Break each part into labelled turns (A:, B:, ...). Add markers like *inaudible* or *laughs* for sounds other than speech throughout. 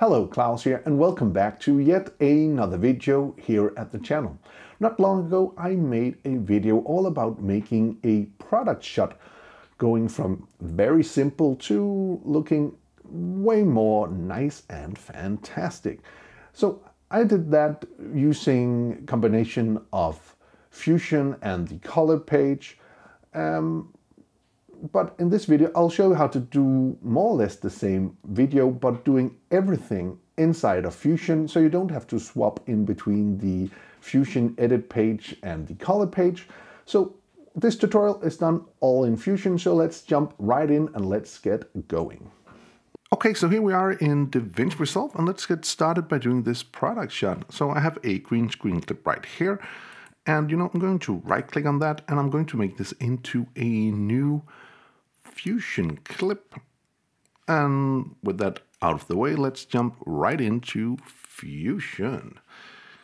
A: Hello, Klaus here and welcome back to yet another video here at the channel. Not long ago I made a video all about making a product shot going from very simple to looking way more nice and fantastic. So I did that using combination of Fusion and the color page um, but in this video I'll show you how to do more or less the same video but doing everything inside of Fusion so you don't have to swap in between the Fusion edit page and the color page. So this tutorial is done all in Fusion so let's jump right in and let's get going. Okay, so here we are in DaVinci Resolve and let's get started by doing this product shot. So I have a green screen clip right here and you know I'm going to right click on that and I'm going to make this into a new Fusion clip. And with that out of the way, let's jump right into Fusion.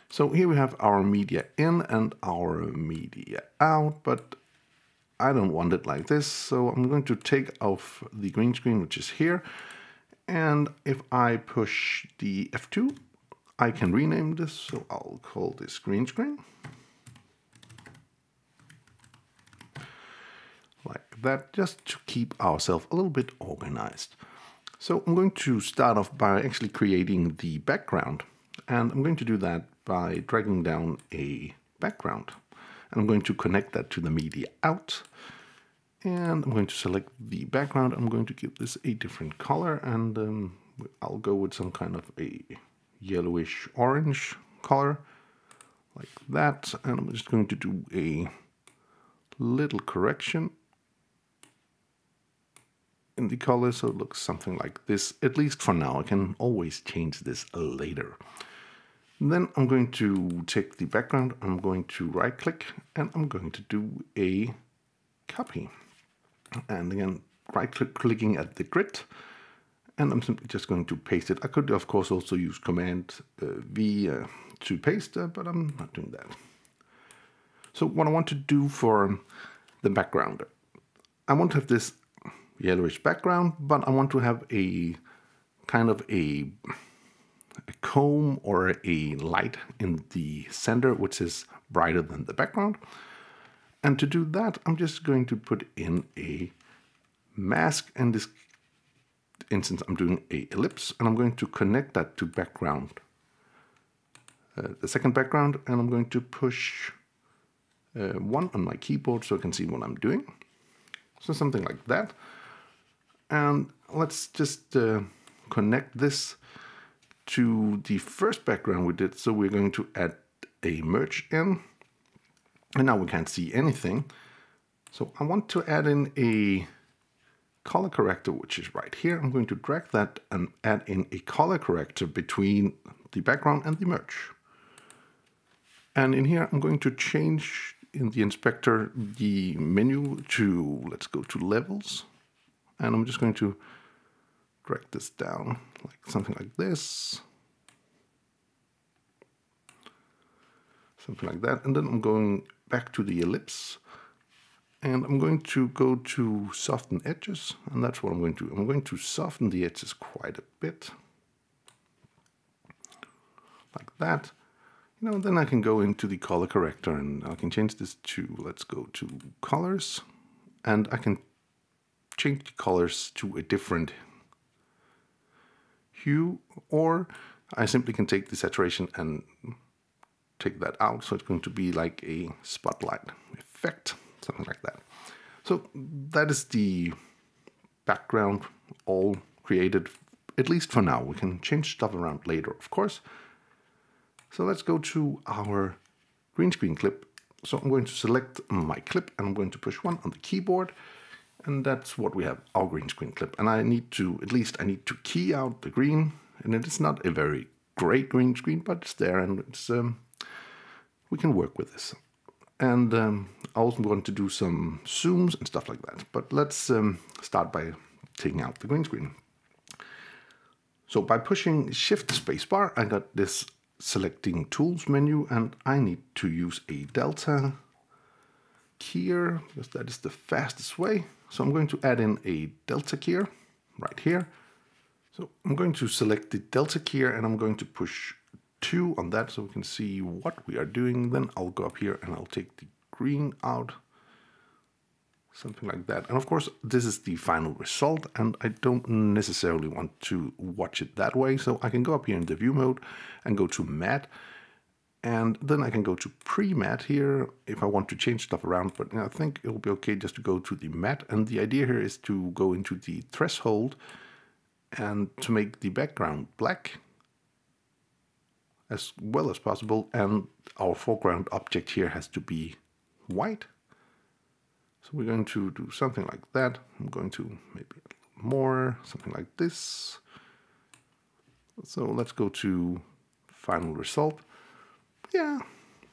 A: So here we have our media in and our media out, but I don't want it like this. So I'm going to take off the green screen, which is here. And if I push the F2, I can rename this. So I'll call this green screen. like that just to keep ourselves a little bit organized. So I'm going to start off by actually creating the background and I'm going to do that by dragging down a background and I'm going to connect that to the media out and I'm going to select the background. I'm going to give this a different color and um, I'll go with some kind of a yellowish orange color like that and I'm just going to do a little correction in the color so it looks something like this, at least for now. I can always change this later. then I'm going to take the background, I'm going to right click and I'm going to do a copy. And again, right click clicking at the grid and I'm simply just going to paste it. I could of course also use command uh, V uh, to paste, uh, but I'm not doing that. So what I want to do for the background, I want to have this yellowish background, but I want to have a kind of a, a comb or a light in the center, which is brighter than the background. And to do that, I'm just going to put in a mask. And this instance, I'm doing a ellipse, and I'm going to connect that to background. Uh, the second background, and I'm going to push uh, one on my keyboard so I can see what I'm doing. So something like that. And let's just uh, connect this to the first background we did. So we're going to add a merge in. And now we can't see anything. So I want to add in a color corrector, which is right here. I'm going to drag that and add in a color corrector between the background and the merge. And in here, I'm going to change in the inspector the menu to, let's go to levels. And I'm just going to drag this down like something like this. Something like that. And then I'm going back to the ellipse. And I'm going to go to soften edges. And that's what I'm going to do. I'm going to soften the edges quite a bit. Like that. You know, then I can go into the color corrector and I can change this to, let's go to colors. And I can change the colors to a different hue or I simply can take the saturation and take that out. So it's going to be like a spotlight effect something like that. So that is the background all created at least for now. We can change stuff around later of course. So let's go to our green screen clip. So I'm going to select my clip and I'm going to push one on the keyboard and that's what we have, our green screen clip. And I need to, at least I need to key out the green. And it is not a very great green screen, but it's there and it's um, we can work with this. And um, I also want to do some zooms and stuff like that. But let's um, start by taking out the green screen. So by pushing Shift Spacebar, I got this selecting tools menu and I need to use a delta keyer because that is the fastest way. So I'm going to add in a delta keyer right here. So I'm going to select the delta keyer and I'm going to push 2 on that so we can see what we are doing. Then I'll go up here and I'll take the green out. Something like that. And of course, this is the final result and I don't necessarily want to watch it that way. So I can go up here in the view mode and go to matte and then I can go to pre-matte here if I want to change stuff around, but I think it'll be okay just to go to the matte. And the idea here is to go into the threshold and to make the background black as well as possible. And our foreground object here has to be white. So we're going to do something like that. I'm going to maybe more, something like this. So let's go to final result yeah,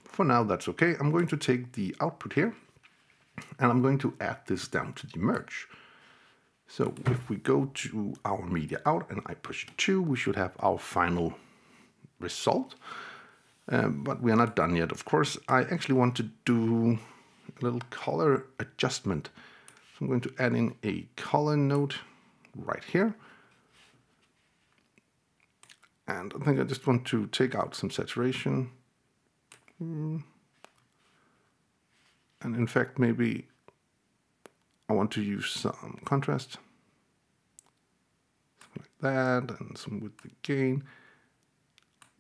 A: for now that's okay. I'm going to take the output here and I'm going to add this down to the merge. So if we go to our media out and I push 2, we should have our final result. Um, but we are not done yet. Of course, I actually want to do a little color adjustment. So I'm going to add in a color node right here. And I think I just want to take out some saturation Hmm. And in fact, maybe I want to use some contrast. Something like that, and some with the gain.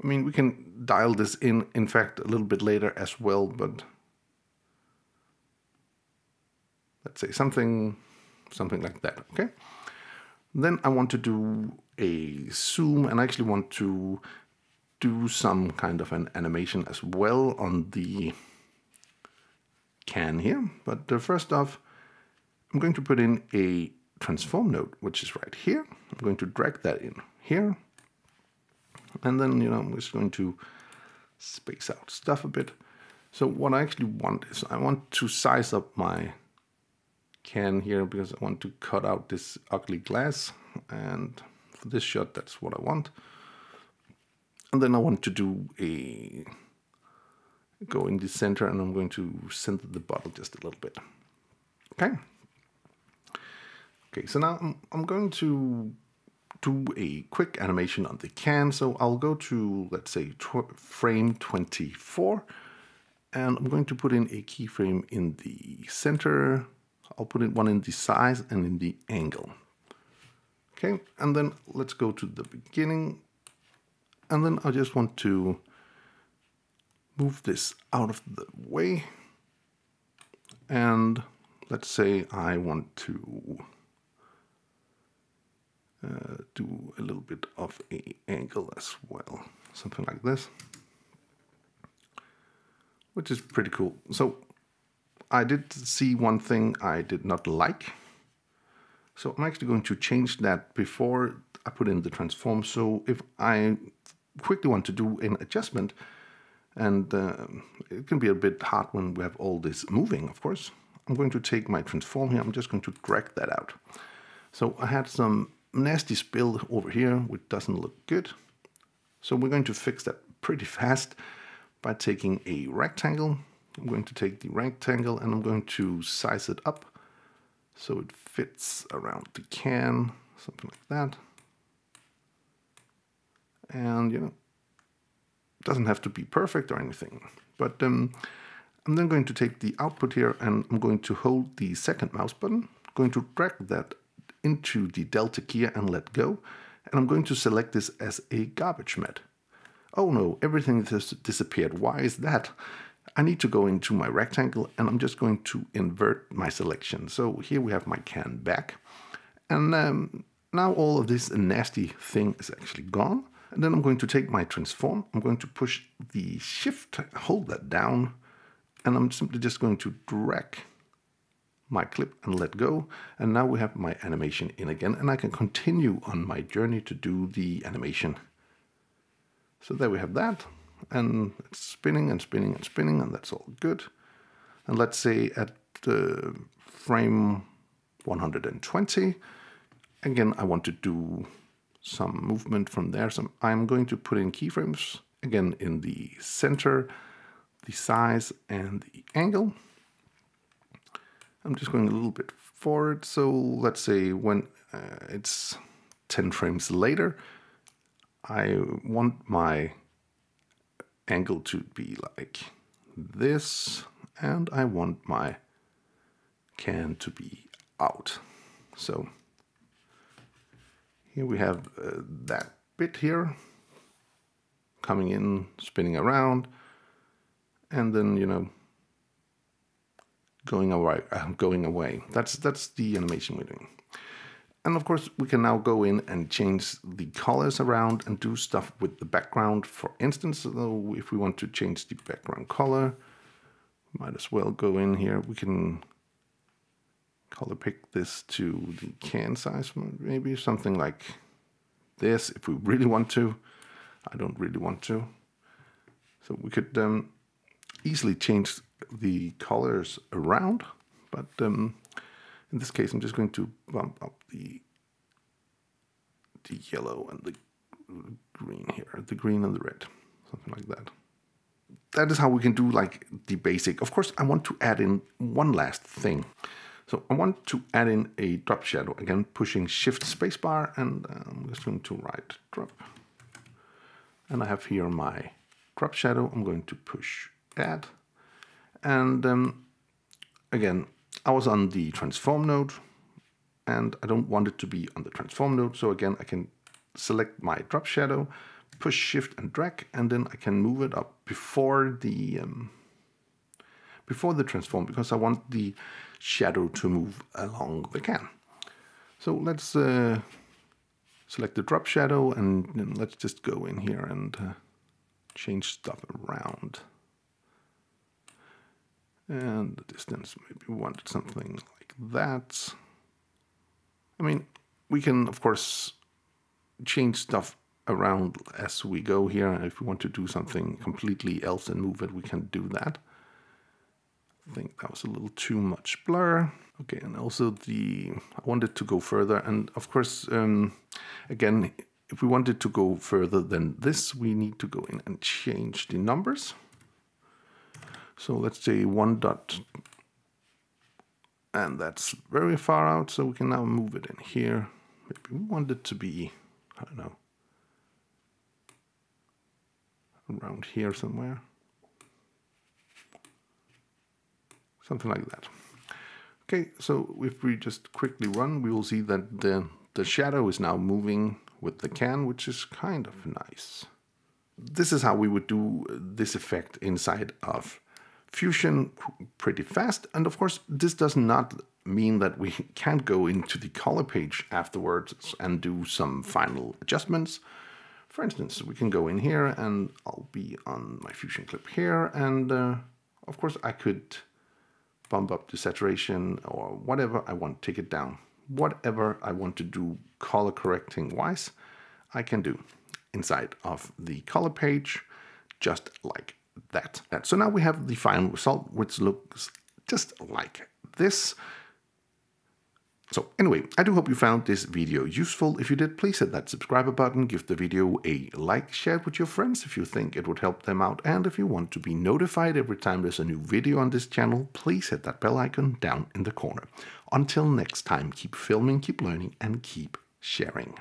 A: I mean, we can dial this in, in fact, a little bit later as well, but let's say something, something like that, okay? Then I want to do a zoom, and I actually want to do some kind of an animation as well on the can here. But uh, first off, I'm going to put in a transform node, which is right here. I'm going to drag that in here. And then, you know, I'm just going to space out stuff a bit. So what I actually want is I want to size up my can here because I want to cut out this ugly glass. And for this shot, that's what I want. And then I want to do a go in the center and I'm going to center the bottle just a little bit. Okay. Okay, so now I'm, I'm going to do a quick animation on the can. So I'll go to, let's say, tw frame 24, and I'm going to put in a keyframe in the center. I'll put in one in the size and in the angle. Okay, and then let's go to the beginning and then I just want to move this out of the way. And let's say I want to uh, do a little bit of a angle as well, something like this, which is pretty cool. So I did see one thing I did not like. So I'm actually going to change that before I put in the transform. So if I quickly want to do an adjustment. And uh, it can be a bit hard when we have all this moving, of course. I'm going to take my transform here. I'm just going to drag that out. So I had some nasty spill over here, which doesn't look good. So we're going to fix that pretty fast by taking a rectangle. I'm going to take the rectangle and I'm going to size it up so it fits around the can, something like that and you know doesn't have to be perfect or anything. But um, I'm then going to take the output here and I'm going to hold the second mouse button I'm going to drag that into the delta key and let go and I'm going to select this as a garbage matte. oh no everything has disappeared. Why is that? I need to go into my rectangle and I'm just going to invert my selection. So here we have my can back. And um, now all of this nasty thing is actually gone and then I'm going to take my transform, I'm going to push the shift, hold that down, and I'm simply just going to drag my clip and let go. And now we have my animation in again, and I can continue on my journey to do the animation. So there we have that, and it's spinning and spinning and spinning, and that's all good. And let's say at uh, frame 120, again, I want to do some movement from there. So I'm going to put in keyframes again in the center, the size and the angle. I'm just going a little bit forward. So let's say when uh, it's 10 frames later, I want my angle to be like this, and I want my can to be out. So here we have uh, that bit here coming in, spinning around, and then, you know, going away, uh, going away. That's, that's the animation we're doing. And of course, we can now go in and change the colors around and do stuff with the background. For instance, though, if we want to change the background color, might as well go in here. We can color pick this to the can size, maybe something like this if we really want to. I don't really want to. So we could um, easily change the colors around, but um, in this case, I'm just going to bump up the the yellow and the green here, the green and the red, something like that. That is how we can do like the basic. Of course, I want to add in one last thing. So I want to add in a drop shadow, again, pushing shift spacebar, and I'm just going to write drop. And I have here my drop shadow. I'm going to push add. And um, again, I was on the transform node and I don't want it to be on the transform node. So again, I can select my drop shadow, push shift and drag, and then I can move it up before the um, before the transform because I want the shadow to move along the can. So let's uh, select the drop shadow and let's just go in here and uh, change stuff around. And the distance maybe we wanted something like that. I mean we can of course change stuff around as we go here. If we want to do something completely else and move it we can do that I think that was a little too much blur okay and also the I wanted to go further and of course um, again if we wanted to go further than this we need to go in and change the numbers so let's say one dot, and that's very far out, so we can now move it in here. Maybe we want it to be, I don't know, around here somewhere. Something like that. Okay, so if we just quickly run, we will see that the, the shadow is now moving with the can, which is kind of nice. This is how we would do this effect inside of Fusion pretty fast. And of course, this does not mean that we *laughs* can't go into the color page afterwards and do some final adjustments. For instance, we can go in here and I'll be on my Fusion clip here. And uh, of course, I could bump up the saturation or whatever I want, take it down. Whatever I want to do color correcting wise, I can do inside of the color page, just like that. So now we have the final result, which looks just like this. So anyway, I do hope you found this video useful. If you did, please hit that subscribe button, give the video a like, share it with your friends if you think it would help them out, and if you want to be notified every time there's a new video on this channel, please hit that bell icon down in the corner. Until next time, keep filming, keep learning, and keep sharing.